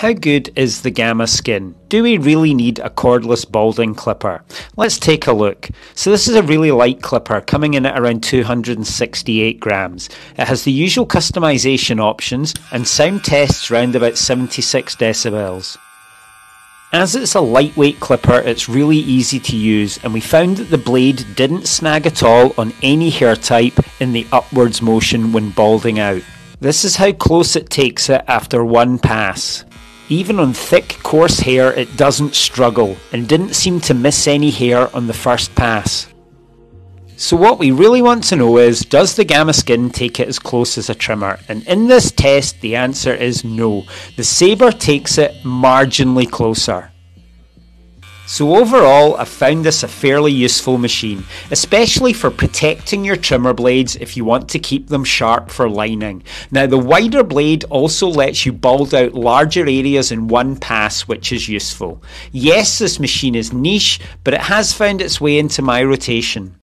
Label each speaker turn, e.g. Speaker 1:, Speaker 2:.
Speaker 1: How good is the Gamma Skin? Do we really need a cordless balding clipper? Let's take a look. So this is a really light clipper coming in at around 268 grams. It has the usual customization options and sound tests round about 76 decibels. As it's a lightweight clipper, it's really easy to use and we found that the blade didn't snag at all on any hair type in the upwards motion when balding out. This is how close it takes it after one pass. Even on thick, coarse hair, it doesn't struggle and didn't seem to miss any hair on the first pass. So what we really want to know is, does the Gamma Skin take it as close as a trimmer? And in this test, the answer is no. The Saber takes it marginally closer. So overall, I've found this a fairly useful machine, especially for protecting your trimmer blades if you want to keep them sharp for lining. Now the wider blade also lets you bald out larger areas in one pass, which is useful. Yes, this machine is niche, but it has found its way into my rotation.